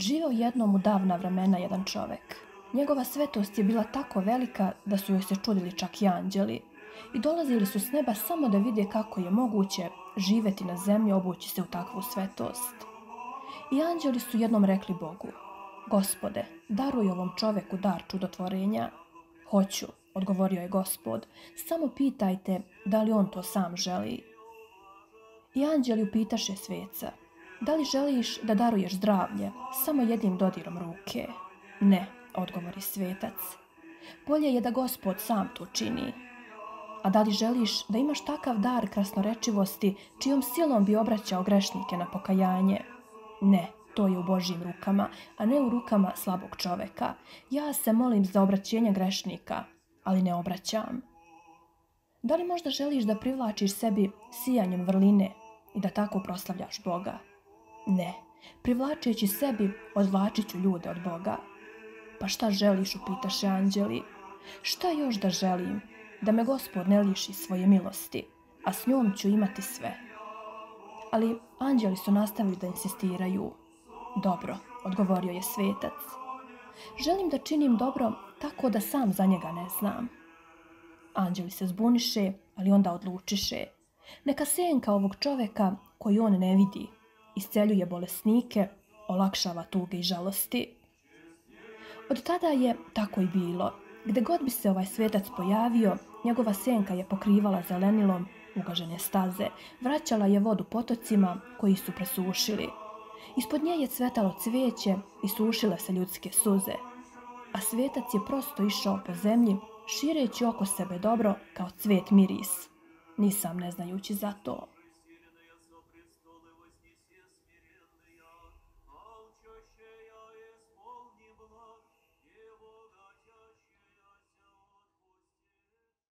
Živeo jednom u davna vremena jedan čovek. Njegova svetost je bila tako velika da su joj se čudili čak i anđeli i dolazili su s neba samo da vide kako je moguće živeti na zemlji obući se u takvu svetost. I anđeli su jednom rekli Bogu, Gospode, daruj ovom čoveku dar čudotvorenja. Hoću, odgovorio je gospod, samo pitajte da li on to sam želi. I anđeli upitaše sveca, da li želiš da daruješ zdravlje samo jednim dodirom ruke? Ne, odgovori svetac. Bolje je da gospod sam to čini. A da li želiš da imaš takav dar krasnorečivosti čijom silom bi obraćao grešnike na pokajanje? Ne, to je u Božjim rukama, a ne u rukama slabog čoveka. Ja se molim za obraćenje grešnika, ali ne obraćam. Da li možda želiš da privlačiš sebi sijanjem vrline i da tako proslavljaš Boga? Ne, privlačeći sebi odvlačit ću ljude od Boga. Pa šta želiš, upitaše anđeli? Šta još da želim? Da me gospod ne liši svoje milosti, a s njom ću imati sve. Ali anđeli su nastavili da insistiraju. Dobro, odgovorio je svetac. Želim da činim dobro tako da sam za njega ne znam. Anđeli se zbuniše, ali onda odlučiše. Neka senka ovog čoveka koji on ne vidi, isceljuje bolesnike, olakšava tuge i žalosti. Od tada je tako i bilo. Gde god bi se ovaj svetac pojavio, njegova senka je pokrivala zelenilom ugažene staze, vraćala je vodu potocima koji su presušili. Ispod nje je cvetalo cvijeće i sušile se ljudske suze, a svetac je prosto išao po zemlji, šireći oko sebe dobro kao cvet miris. Nisam ne znajući za to.